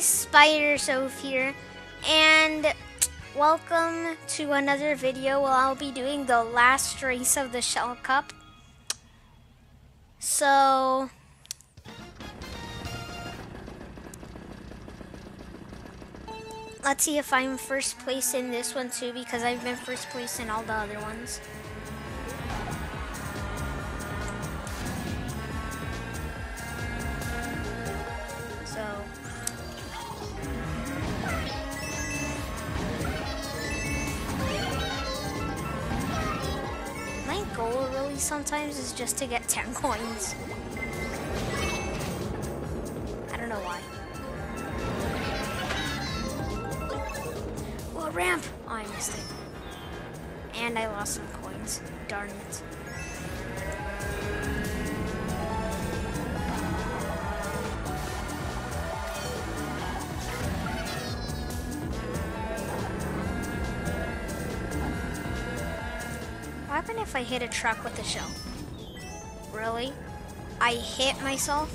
guys, SpiderSof here, and welcome to another video where I'll be doing the last race of the Shell Cup. So, let's see if I'm first place in this one too, because I've been first place in all the other ones. Sometimes is just to get 10 coins. I don't know why. Oh, ramp! Oh, I missed it. And I lost some coins. Darn it. What happened if I hit a truck with a shell? Really? I hit myself?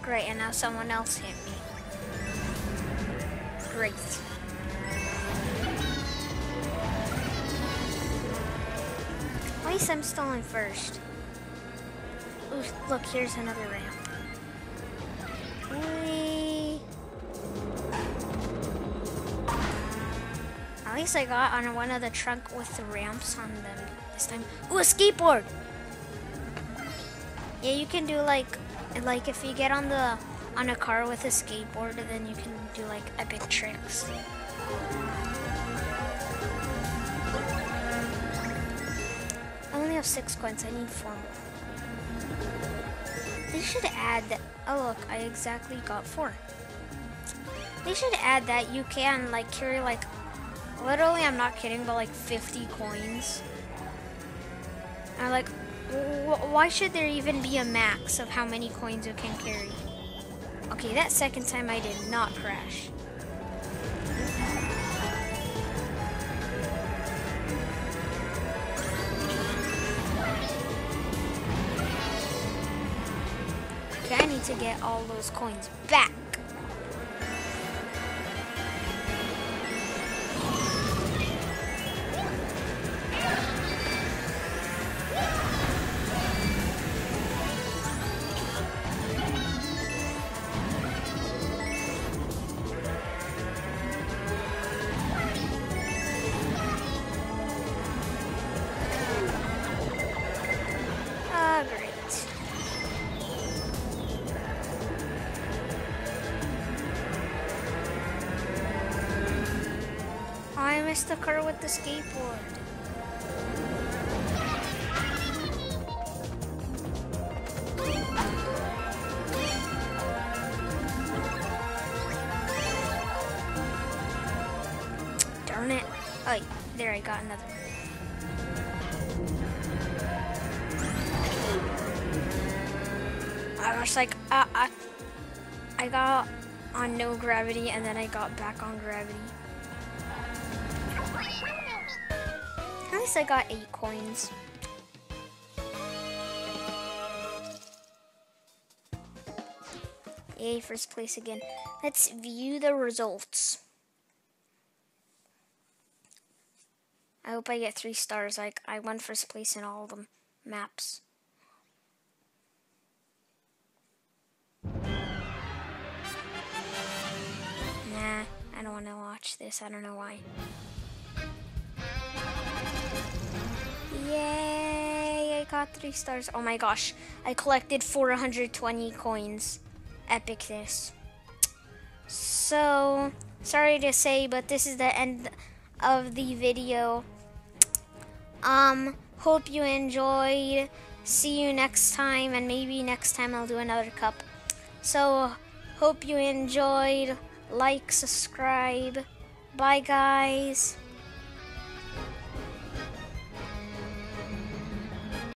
Great, and now someone else hit me. Great. At least I'm still in first. Ooh, look, here's another ramp. Whee! At least I got on one of the trunk with the ramps on them this time. Ooh, a skateboard! Yeah, you can do like, like if you get on the, on a car with a skateboard, then you can do like epic tricks. I only have six coins, I need four more. They should add that, oh look, I exactly got four. They should add that you can like carry like Literally, I'm not kidding, but like 50 coins. I'm like, why should there even be a max of how many coins you can carry? Okay, that second time I did not crash. Okay, I need to get all those coins back. Missed the car with the skateboard. Darn it. Oh, there I got another one. I was like, uh, I, I got on no gravity and then I got back on gravity. Least I got eight coins. Yay, first place again. Let's view the results. I hope I get three stars. Like I won first place in all the maps. Nah, I don't want to watch this. I don't know why. Yay! I got three stars. Oh my gosh. I collected 420 coins. Epic this. So, sorry to say, but this is the end of the video. Um, hope you enjoyed. See you next time, and maybe next time I'll do another cup. So, hope you enjoyed. Like, subscribe. Bye, guys.